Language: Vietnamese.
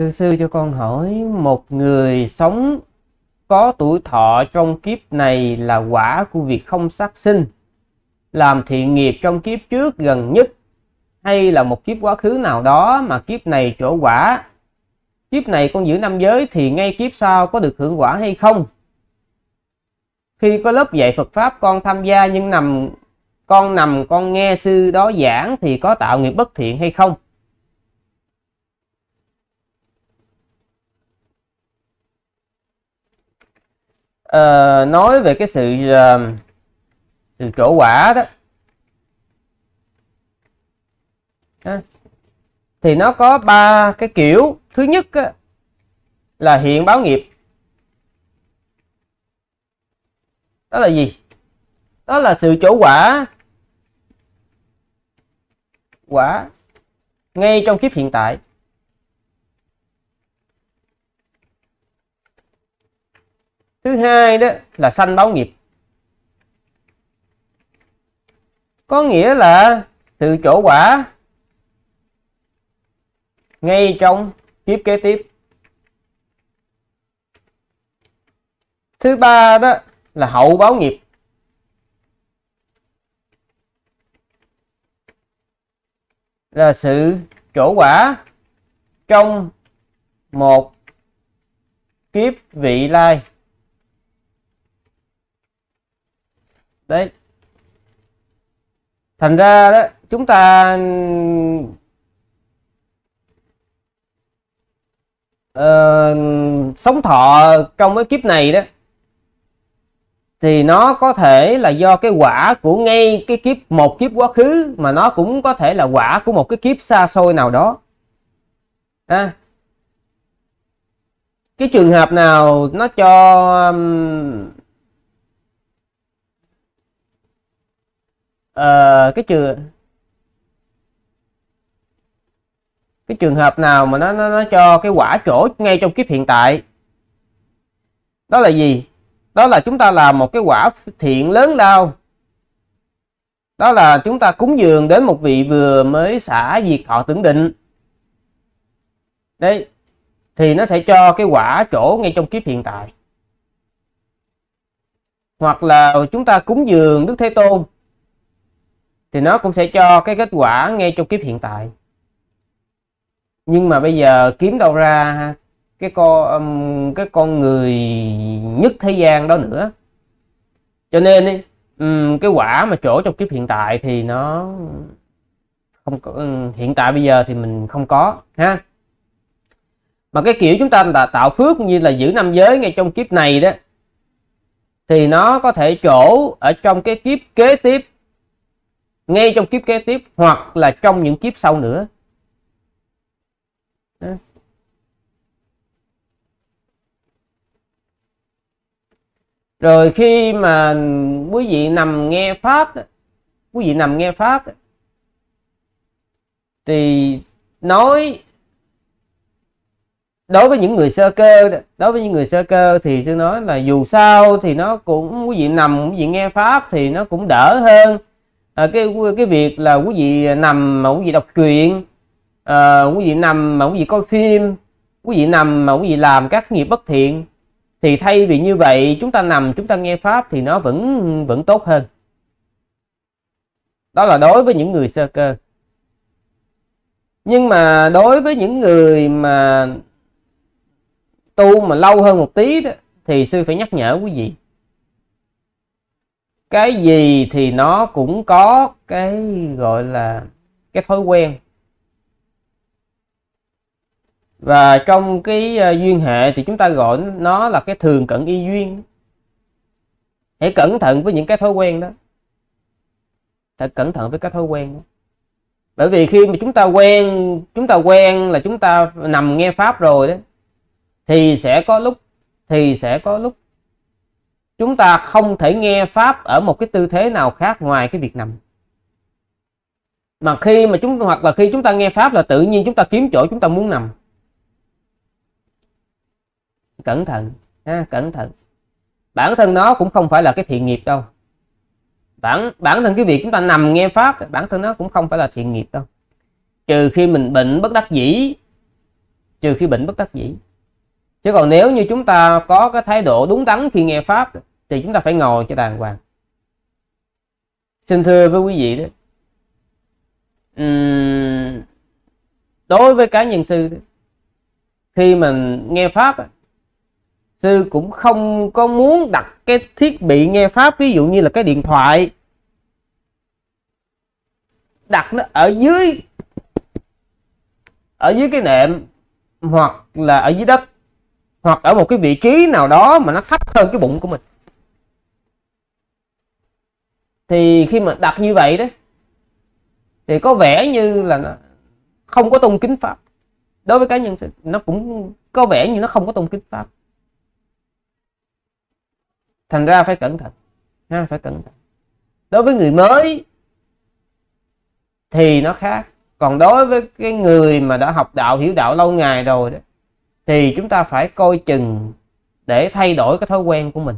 Sư sư cho con hỏi, một người sống có tuổi thọ trong kiếp này là quả của việc không sát sinh. Làm thiện nghiệp trong kiếp trước gần nhất, hay là một kiếp quá khứ nào đó mà kiếp này trổ quả? Kiếp này con giữ năm giới thì ngay kiếp sau có được hưởng quả hay không? Khi có lớp dạy Phật pháp, con tham gia nhưng nằm, con nằm con nghe sư đó giảng thì có tạo nghiệp bất thiện hay không? Uh, nói về cái sự uh, sự trổ quả đó. À, thì nó có ba cái kiểu. Thứ nhất á, là hiện báo nghiệp. Đó là gì? Đó là sự trổ quả. Quả ngay trong kiếp hiện tại. Thứ hai đó là sanh báo nghiệp. Có nghĩa là sự trổ quả ngay trong kiếp kế tiếp. Thứ ba đó là hậu báo nghiệp. Là sự trổ quả trong một kiếp vị lai. Đấy. Thành ra đó chúng ta uh, sống thọ trong cái kiếp này đó thì nó có thể là do cái quả của ngay cái kiếp một kiếp quá khứ mà nó cũng có thể là quả của một cái kiếp xa xôi nào đó. À, cái trường hợp nào nó cho um, uh, cái trường cái trường hợp nào mà nó nó, nó cho cái quả trổ ngay trong kiếp hiện tại? Đó là gì? Đó là chúng ta làm một cái quả thiện lớn lao. Đó là chúng ta cúng dường đến một vị vừa mới xả diệt họ tưởng định. Đấy thì nó sẽ cho cái quả trổ ngay trong kiếp hiện tại. Hoặc là chúng ta cúng dường đức thế tôn thì nó cũng sẽ cho cái kết quả ngay trong kiếp hiện tại. Nhưng mà bây giờ kiếm đâu ra cái con cái con người nhất thế gian đó nữa. Cho nên cái quả mà chỗ trong kiếp hiện tại thì nó không có hiện tại bây giờ thì mình không có, ha. Mà cái kiểu chúng ta là tạo phước như là giữ năm giới ngay trong kiếp này đó, thì nó có thể chỗ ở trong cái kiếp kế tiếp ngay trong kiếp kế tiếp, hoặc là trong những kiếp sau nữa. Rồi khi mà quý vị nằm nghe pháp quý vị nằm nghe pháp thì nói đối với những người sơ cơ đối với những người sơ cơ thì tôi nói là dù sao thì nó cũng, quý vị nằm, quý vị nghe pháp thì nó cũng đỡ hơn à, cái cái việc là quý vị nằm mà quý vị đọc truyện à, quý vị nằm mà quý vị coi phim quý vị nằm mà quý vị làm các nghiệp bất thiện thì thay vì như vậy chúng ta nằm chúng ta nghe pháp thì nó vẫn vẫn tốt hơn. Đó là đối với những người sơ cơ. Nhưng mà đối với những người mà tu mà lâu hơn một tí đó thì sư phải nhắc nhở quý vị cái gì thì nó cũng có cái, gọi là, cái thói quen. Và trong cái ờ, duyên hệ thì chúng ta gọi nó là cái thường cận y duyên. Hãy cẩn thận với những cái thói quen đó. Hãy cẩn thận với cái thói quen đó. Bởi vì khi mà chúng ta quen, chúng ta quen là chúng ta nằm nghe pháp rồi đó, thì sẽ có lúc, thì sẽ có lúc chúng ta không thể nghe pháp ở một cái tư thế nào khác ngoài cái việc nằm mà khi mà chúng hoặc là khi chúng ta nghe pháp là tự nhiên chúng ta kiếm chỗ chúng ta muốn nằm. Cẩn thận ha, cẩn thận. Bản thân nó cũng không phải là cái thiện nghiệp đâu. Bản bản thân cái việc chúng ta nằm nghe pháp bản thân nó cũng không phải là thiện nghiệp đâu. Trừ khi mình bệnh bất đắc dĩ trừ khi bệnh bất đắc dĩ. Chứ còn nếu như chúng ta có cái thái độ đúng đắn khi nghe pháp thì chúng ta phải ngồi cho đàng hoàng. Xin thưa với quý vị đó uhm, đối với cá nhân sư khi mình nghe pháp sư cũng không có muốn đặt cái thiết bị nghe pháp ví dụ như là cái điện thoại đặt nó ở dưới ở dưới cái nệm hoặc là ở dưới đất hoặc ở một cái vị trí nào đó mà nó thấp hơn cái bụng của mình thì khi mà đặt như vậy đấy thì có vẻ như là nó không có tôn kính pháp. Đối với cá nhân nó cũng có vẻ như nó không có tôn kính pháp. Thành ra phải cẩn thận, ha, phải cẩn thận. Đối với người mới thì nó khác. Còn đối với cái người mà đã học đạo, hiểu đạo lâu ngày rồi đó, thì chúng ta phải coi chừng để thay đổi cái thói quen của mình.